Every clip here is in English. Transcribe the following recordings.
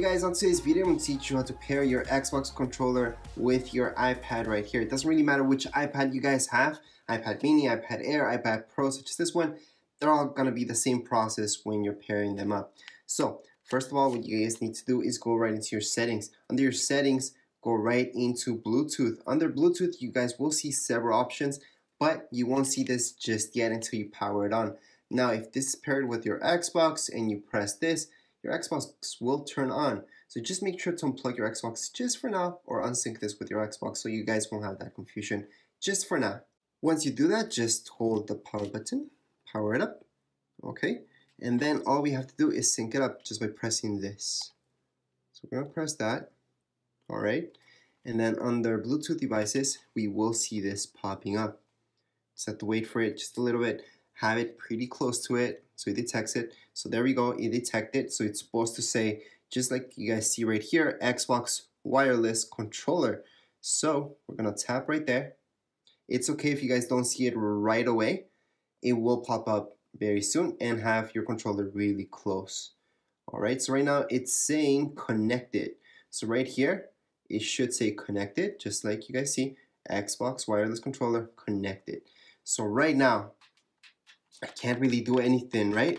guys, on today's video I'm going to teach you how to pair your Xbox controller with your iPad right here. It doesn't really matter which iPad you guys have, iPad mini, iPad Air, iPad Pro such as this one, they're all going to be the same process when you're pairing them up. So first of all what you guys need to do is go right into your settings. Under your settings, go right into Bluetooth. Under Bluetooth you guys will see several options but you won't see this just yet until you power it on. Now if this is paired with your Xbox and you press this, your Xbox will turn on. So just make sure to unplug your Xbox just for now or unsync this with your Xbox so you guys won't have that confusion just for now. Once you do that, just hold the power button, power it up, okay? And then all we have to do is sync it up just by pressing this. So we're gonna press that, all right? And then under Bluetooth devices, we will see this popping up. Just have to wait for it just a little bit have it pretty close to it so it detects it. So there we go, it detected. So it's supposed to say, just like you guys see right here, Xbox wireless controller. So we're gonna tap right there. It's okay if you guys don't see it right away. It will pop up very soon and have your controller really close. All right, so right now it's saying connected. So right here, it should say connected, just like you guys see, Xbox wireless controller connected. So right now, I can't really do anything, right?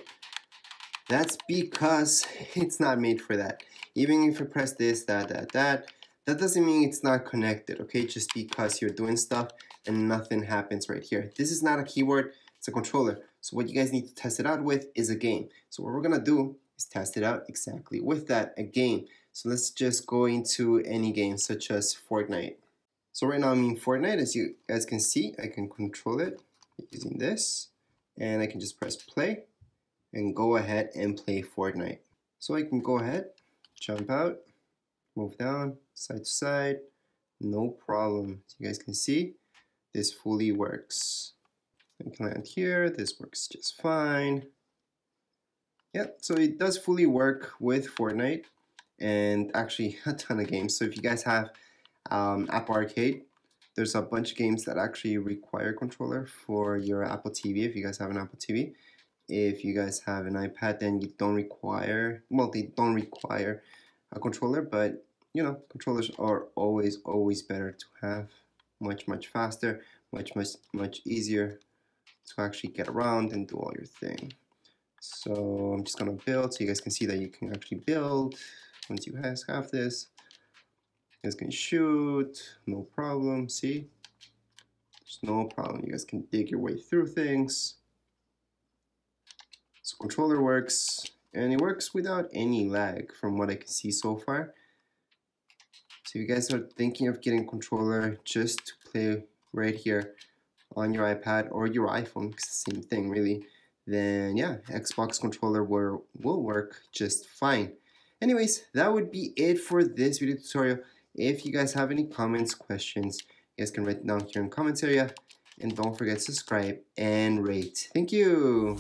That's because it's not made for that. Even if you press this, that, that, that, that doesn't mean it's not connected, okay? Just because you're doing stuff and nothing happens right here. This is not a keyboard, it's a controller. So what you guys need to test it out with is a game. So what we're gonna do is test it out exactly with that, a game. So let's just go into any game such as Fortnite. So right now I'm in Fortnite, as you guys can see, I can control it using this and I can just press play and go ahead and play Fortnite. So I can go ahead, jump out, move down, side to side, no problem. As you guys can see, this fully works. I can land here, this works just fine. Yep, so it does fully work with Fortnite and actually a ton of games. So if you guys have um, Arcade, there's a bunch of games that actually require controller for your Apple TV if you guys have an Apple TV. If you guys have an iPad, then you don't require, well, they don't require a controller, but you know, controllers are always, always better to have. Much, much faster, much, much, much easier to actually get around and do all your thing. So I'm just gonna build so you guys can see that you can actually build once you guys have this guys can shoot, no problem, see? There's no problem, you guys can dig your way through things. So controller works, and it works without any lag from what I can see so far. So if you guys are thinking of getting controller just to play right here on your iPad or your iPhone, it's the same thing really, then yeah, Xbox controller will, will work just fine. Anyways, that would be it for this video tutorial. If you guys have any comments, questions, you guys can write down here in the comments area. And don't forget to subscribe and rate. Thank you.